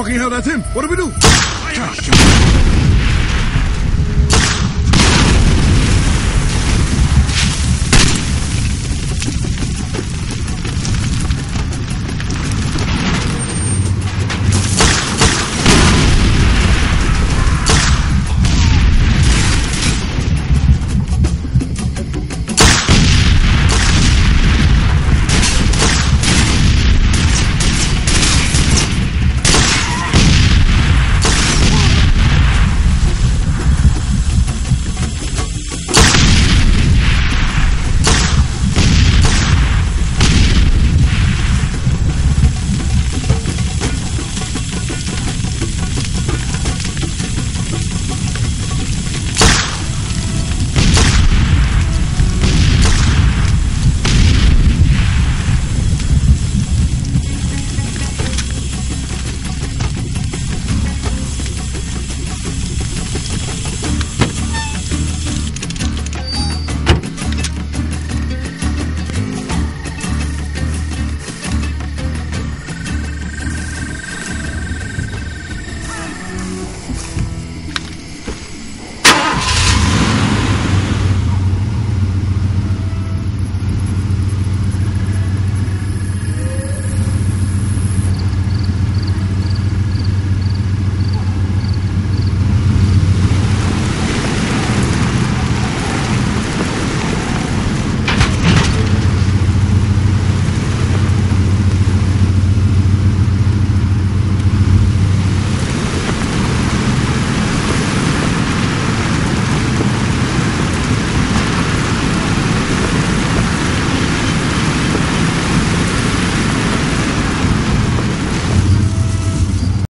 Fucking hell, that's him. What do we do?